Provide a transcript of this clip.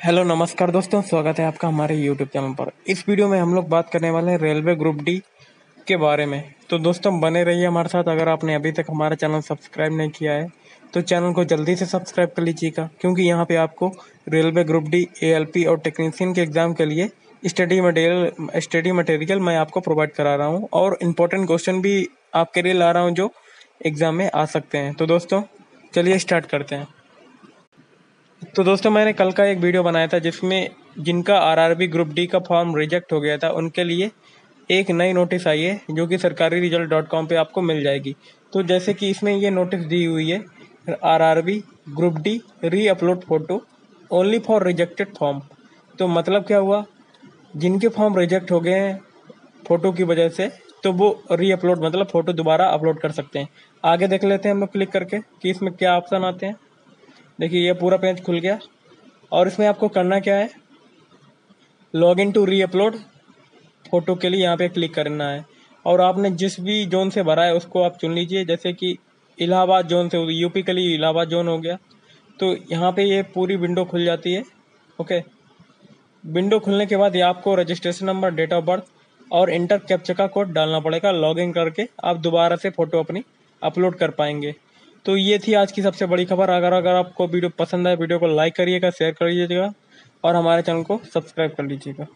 Hello, नमस्कार दोस्तों, स्वागत है आपका हमारे यूट्यूब चैनल पर। इस वीडियो में हम लोग बात करने वाले हैं रेलवे ग्रुप डी के बारे में। तो दोस्तों, बने रहिए हमारे साथ। अगर आपने अभी तक हमारा चैनल सब्सक्राइब नहीं किया है तो चैनल को जल्दी से सब्सक्राइब कर लीजिएगा, क्योंकि यहाँ पे आपको रेलवे ग्रुप डी ए और टेक्नीशियन के एग्ज़ाम के लिए स्टडी मटेरियल स्टडी मटेरियल मैं आपको प्रोवाइड करा रहा हूँ। और इम्पोर्टेंट क्वेश्चन भी आपके लिए ला रहा हूँ जो एग्ज़ाम में आ सकते हैं। तो दोस्तों, चलिए स्टार्ट करते हैं। तो दोस्तों, मैंने कल का एक वीडियो बनाया था जिसमें जिनका आरआरबी ग्रुप डी का फॉर्म रिजेक्ट हो गया था, उनके लिए एक नई नोटिस आई है, जो कि सरकारी रिज़ल्ट डॉट कॉम पर आपको मिल जाएगी। तो जैसे कि इसमें ये नोटिस दी हुई है RRB group D reupload photo only for rejected form तो मतलब क्या हुआ? जिनके फॉर्म रिजेक्ट हो गए हैं फ़ोटो की वजह से तो वो री अपलोड मतलब फ़ोटो दोबारा अपलोड कर सकते हैं। आगे देख लेते हैं हम लोग क्लिक करके कि इसमें क्या ऑप्शन आते हैं। देखिए, ये पूरा पेज खुल गया। और इसमें आपको करना क्या है? Log in to reupload photo के लिए यहाँ पे क्लिक करना है। और आपने जिस भी जोन से भरा है, उसको आप चुन लीजिए। जैसे कि इलाहाबाद जोन से यूपी के लिए इलाहाबाद जोन हो गया। तो यहाँ पे ये पूरी विंडो खुल जाती है। ओके विंडो खुलने के बाद ये आपको registration number date of birth और इंटर कैप्चर का कोड डालना पड़ेगा। लॉगिन करके आप दोबारा से फ़ोटो अपनी अपलोड कर पाएँगे। तो ये थी आज की सबसे बड़ी खबर। अगर अगर आपको वीडियो पसंद आए, वीडियो को लाइक करिएगा शेयर करिएगा, और हमारे चैनल को सब्सक्राइब कर लीजिएगा।